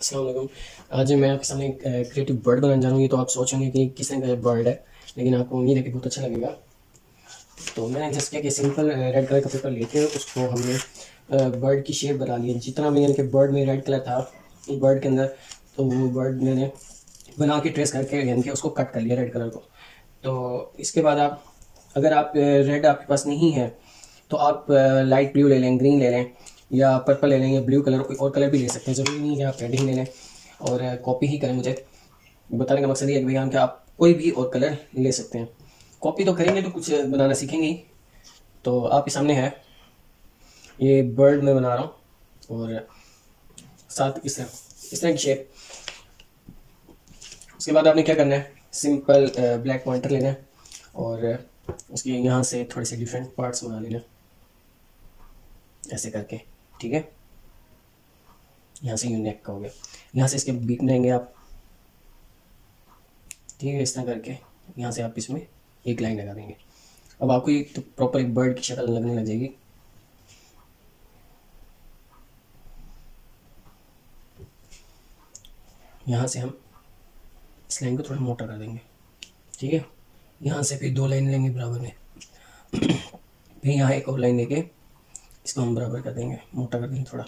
असलम आज मैं आपके सामने क्रिएटिव बर्ड बनाने जा रहा हूँ। ये तो आप सोचेंगे कि किस तरह का बर्ड है, लेकिन आपको उम्मीद है कि बहुत अच्छा लगेगा। तो मैंने जस्ट किया कि सिंपल रेड कलर का पेपर लेके उसको हमने बर्ड की शेप बना ली जितना भी यानी कि बर्ड में रेड कलर था बर्ड के अंदर तो वो बर्ड मैंने बना के ट्रेस करके, यानी कि उसको कट कर लिया रेड कलर को। तो इसके बाद आप, अगर आप रेड आपके पास नहीं है तो आप लाइट ब्लू ले लें ग्रीन ले लें। या पर्पल ले लें या ब्लू कलर, कोई और कलर भी ले सकते हैं, ज़रूरी नहीं है आप रेड ही ले लें और कॉपी ही करें मुझे। बताने का मकसद ये है भैया कि आप कोई भी और कलर ले सकते हैं। कॉपी तो करेंगे तो कुछ बनाना सीखेंगे ही। तो आपके सामने है, ये बर्ड में बना रहा हूँ और साथ इस तरह इस तरह की शेप उसके बाद आपने क्या करना है सिंपल ब्लैक पॉइंटर लेना है और उसके यहाँ से थोड़े से डिफरेंट पार्ट्स बना लेना। ऐसे करके। ठीक है? यहाँ से यू नेक का हो गया यहाँ से इसके बीट लेंगे आप। ठीक है, इस तरह करके यहाँ से आप इसमें एक लाइन लगा देंगे। अब आपको ये तो प्रॉपर एक बर्ड की शक्ल लगने लग जाएगी। यहाँ से हम इस लाइन को थोड़ा मोटा कर देंगे। ठीक है? यहाँ से फिर दो लाइन लेंगे, बराबर में। फिर यहाँ एक और लाइन लेके इसको हम बराबर कर देंगे, मोटा कर देंगे थोड़ा।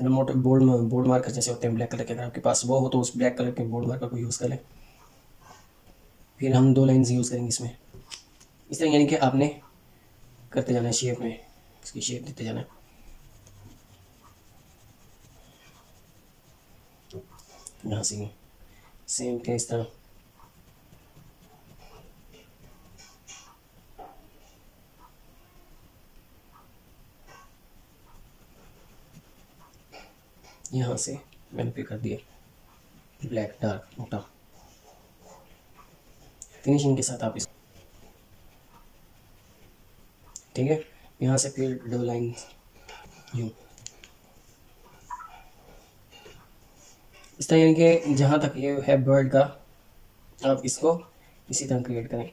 मोटे बोर्ड बोर्ड मार्कर जैसे होते हैं ब्लैक कलर के, अगर आपके पास वो हो तो उस ब्लैक कलर के बोर्ड मार्कर को यूज़ कर फिर हम दो लाइन्स यूज़ करेंगे इसमें। इस तरह यानी कि आपने करते जाना है शेप में, इसकी शेप देते जाना है। यहाँ से सेम थे इस तरह। यहाँ से मैंने पे कर दिया। ब्लैक डार्क मोटा। फिनिशिंग के साथ आप इस ठीक है? यहाँ से फिर दो लाइन यूँ इस तरह यानी कि जहाँ तक ये है बर्ड का, आप इसको इसी तरह क्रिएट करें।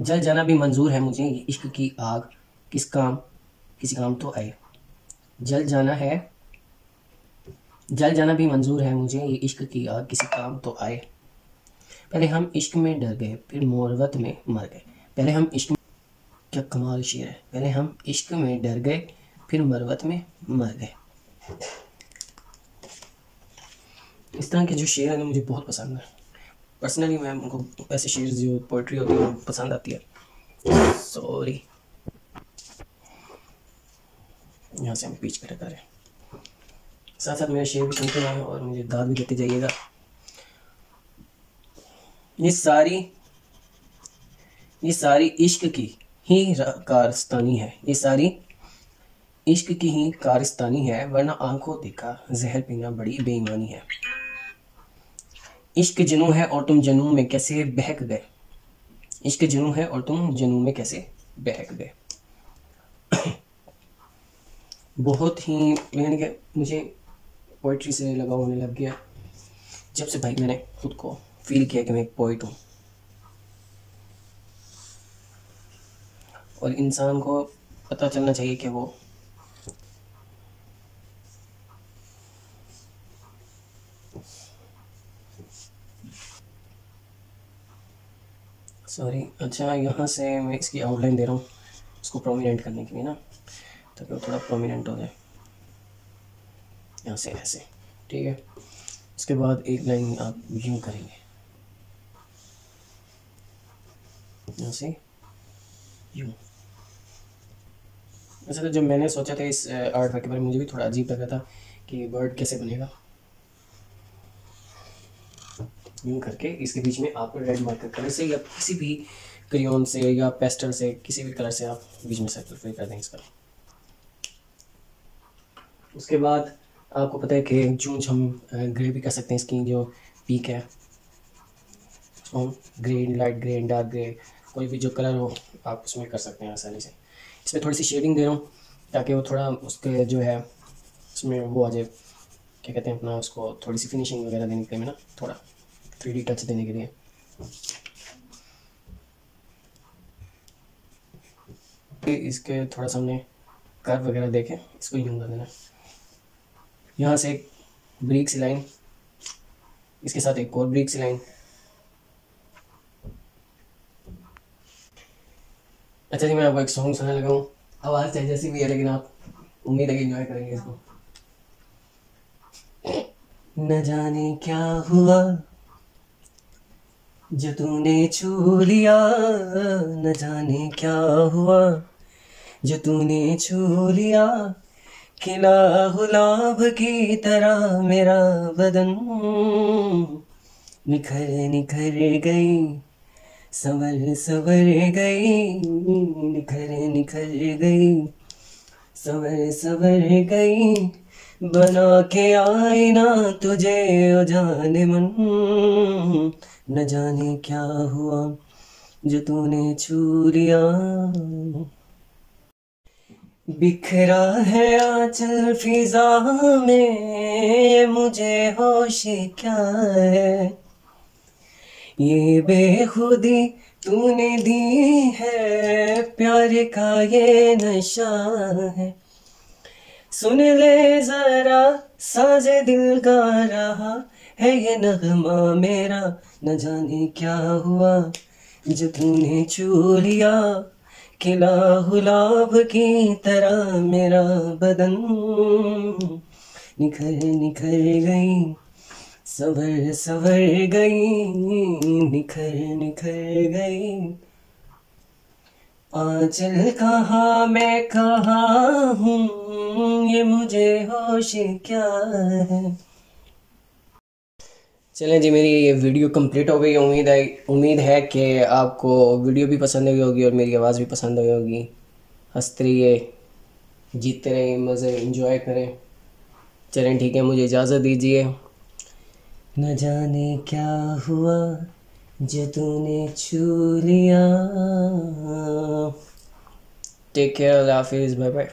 जल जाना भी मंजूर है मुझे ये इश्क की आग, किस काम, किसी काम तो आए। जल जाना है, जल जाना भी मंजूर है मुझे, ये इश्क की आग, किसी काम तो आए। पहले हम इश्क में डर गए, फिर मोरवत में मर गए। पहले हम इश्क में... क्या कमाल शेर है। पहले हम इश्क में डर गए, फिर मरवत में मर गए। इस तरह के जो शेर है मुझे बहुत पसंद है। पर्सनली मैं उनको ऐसे शेर जो पोइट्री होती है पसंद आती है। सॉरी यहाँ से हम पीछ कर करें। साथ साथ मेरे शेर भी सुनते हैं और मुझे दाद भी देते जाइएगा। ये सारी ये सारी इश्क की ही कारस्तानी है। ये सारी इश्क की ही कारस्तानी है, वरना आँखों देखा, जहर पीना बड़ी बेईमानी है। इश्क जनू है और तुम जनू में कैसे बहक गए? इश्क जनू है और तुम जनू में कैसे बहक गए? बहुत ही यानी कि मुझे पोइट्री से लगा होने लग गया। जब से भाई मैंने खुद को फील किया कि मैं एक पोइट हूँ। और इंसान को पता चलना चाहिए कि वो सॉरी अच्छा यहाँ से मैं इसकी आउटलाइन दे रहा हूँ, उसको प्रोमिनेंट करने के लिए ना। ताकि वो थोड़ा प्रोमिनेंट हो जाए। यहाँ से, ऐसे। ठीक है? उसके बाद एक लाइन आप यूँ करेंगे। यहाँ से यूँ वैसे तो जब मैंने सोचा था इस आर्ट वर्क के बारे में, मुझे भी थोड़ा अजीब लगा था कि बर्ड कैसे बनेगा। यूँ करके इसके बीच में आप रेड मार्कर कलर से या किसी भी क्रियोन से या पेस्टल से, किसी भी कलर से आप बीच में सर्कल कर देंगे इसका। उसके बाद आपको पता है कि जूझ हम ग्रे भी कर सकते हैं इसकी जो पीक है। Green light grey dark grey कोई भी जो कलर हो, आप उसमें कर सकते हैं आसानी से। इसमें थोड़ी सी शेडिंग दे रहा हूँ ताकि वो थोड़ा उसके जो है उसमें वो आ जाए। क्या कहते हैं अपना उसको, थोड़ी सी फिनिशिंग वगैरह देने के लिए ना, थोड़ा। थ्री टच देने के लिए। इसके थोड़ा सा हमने कर्व वगैरह देखे, इसको यूँ कर देना। यहाँ से एक ब्रिक सी लाइन इसके साथ एक और ब्रिक सी लाइन अच्छा जी, मैं आपको एक सॉन्ग सुनाने लगा हूँ। आवाज़ चाहे जैसी भी है, लेकिन आप उम्मीद है कि इंजॉय करेंगे इसको। न जाने क्या हुआ जो तूने छू लिया न जाने क्या हुआ। जो तूने छू लिया खिला गुलाब की तरह मेरा बदन। निखर निखर गई, संवर, सवर गई, निखर निखर गई, सवर सवर गई। बना के आए ना तुझे ओ जाने मन। न जाने क्या हुआ जो तूने छू लिया। बिखरा है आंचल फिजा में मुझे होश क्या है? ये बेखुदी तूने दी है, प्यार का ये नशा है। सुन ले जरा, साजे दिल गा रहा है ये नगमा मेरा, न जाने क्या हुआ। जो तूने छू लिया खिला गुलाब की तरह मेरा बदन निखर निखर गई, सवर सवर गई, निखर निखर गई। आंचल कहा, मैं कहा हूँ, ये मुझे होश क्या है? चलें जी, मेरी ये वीडियो कंप्लीट हो गई। उम्मीद है उम्मीद है कि आपको वीडियो भी पसंद आई होगी और मेरी आवाज़ भी पसंद आई होगी। हँसते रहिए, जीतते रहिए, मज़े इंजॉय करें। चलें, ठीक है, मुझे इजाज़त दीजिए। न जाने क्या हुआ जो तूने छू लिया। टेक केयर हाफिज़ बाय बाय